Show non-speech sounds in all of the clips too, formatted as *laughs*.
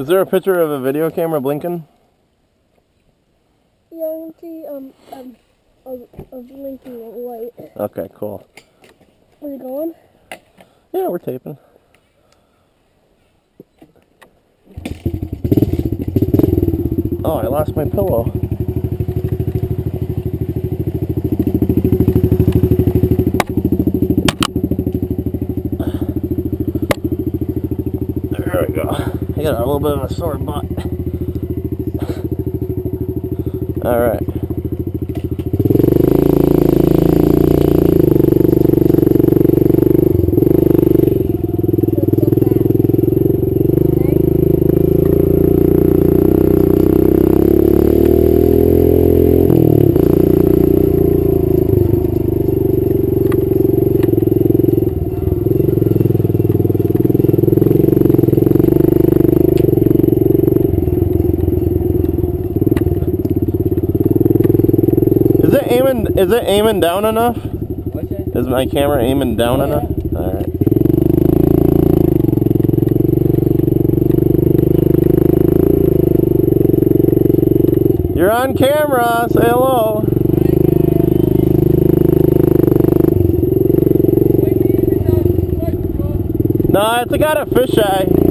Is there a picture of a video camera blinking? Yeah, I can see um um a, a blinking light. Okay, cool. Are it going? Yeah, we're taping. Oh, I lost my pillow. There we go. I got a little bit of a sore butt. *laughs* All aiming? Is it aiming down enough? Is my camera aiming down Yeah. enough? All right. You're on camera. Say hello. No, it's got a fisheye.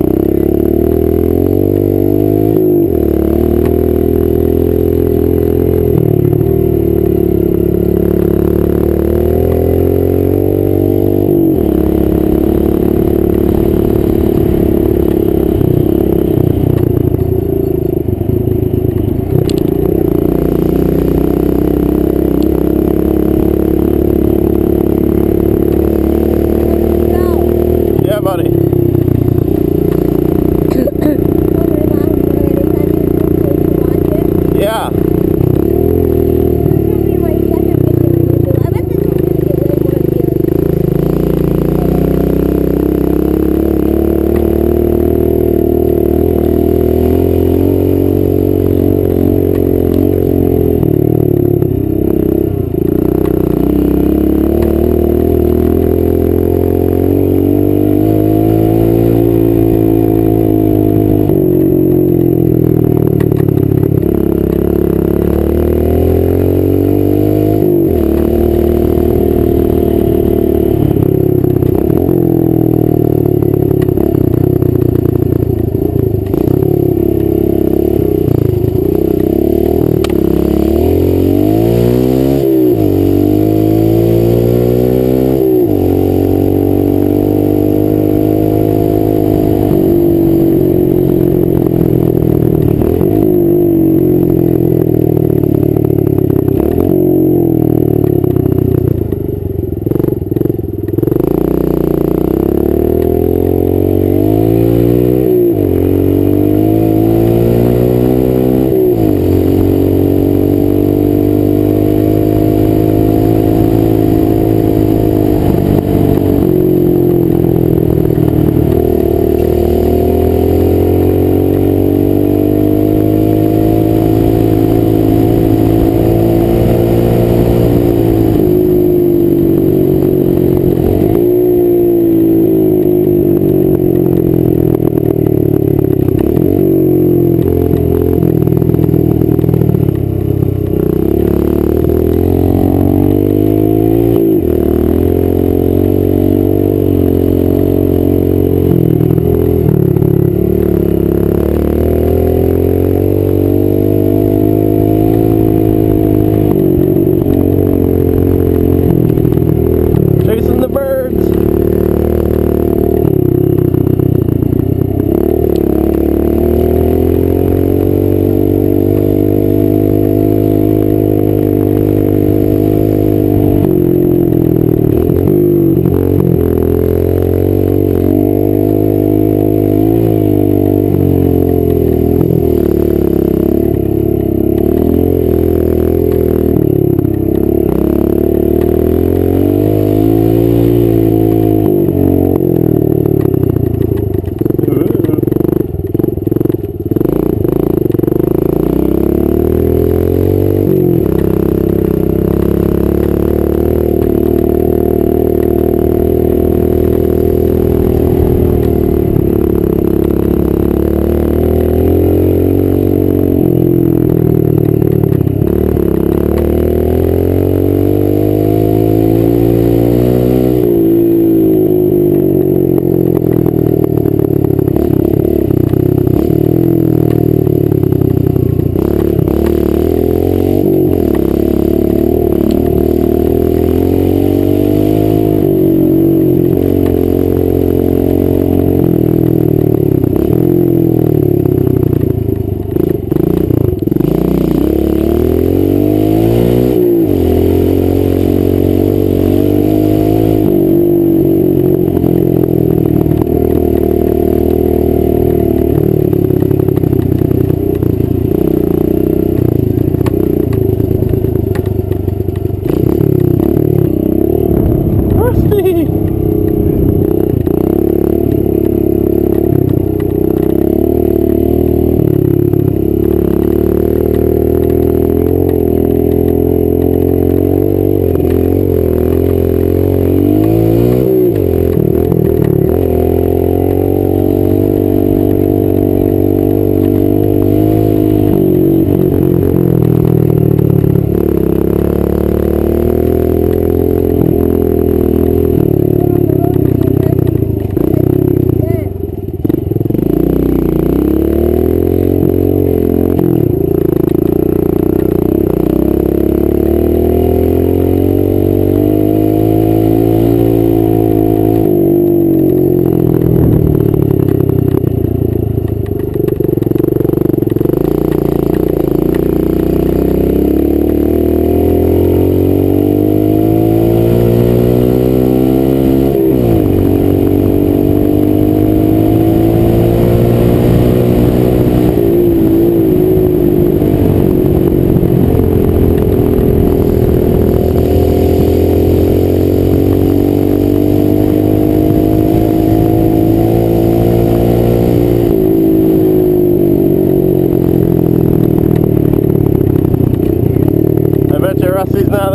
Sylvain.